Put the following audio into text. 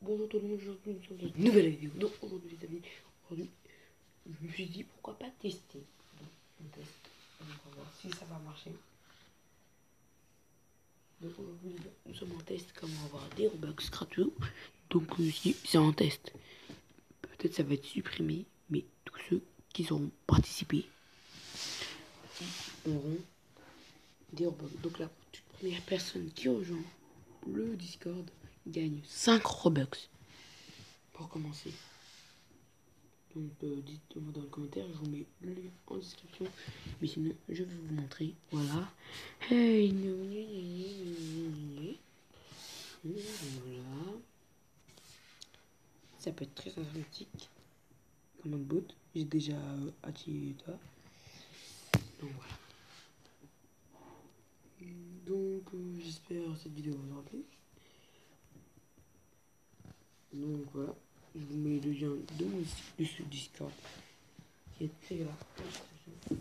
Bonjour tout le monde, aujourd'hui nous sommes dans une nouvelle vidéo. Donc aujourd'hui les amis, aujourd'hui je me suis dit pourquoi pas tester. Donc on teste, on va voir si ça va marcher. Donc aujourd'hui nous sommes en test comment avoir des Robux gratuits. Donc euh, si c'est en test, peut-être ça va être supprimé, mais tous ceux qui auront participé auront des Robux. Donc la toute première personne qui rejoint le Discord gagne 5 Robux pour commencer. Donc euh, dites-moi dans le commentaire, je vous mets le lien en description. Mais sinon, je vais vous montrer. Voilà. Hey, voilà. Ça peut être très sympathique comme un boot. J'ai déjà euh, attiré ça. Donc voilà. Donc euh, j'espère cette vidéo vous aura plu. Donc voilà, je vous mets le lien de mon ce Discord qui est très là.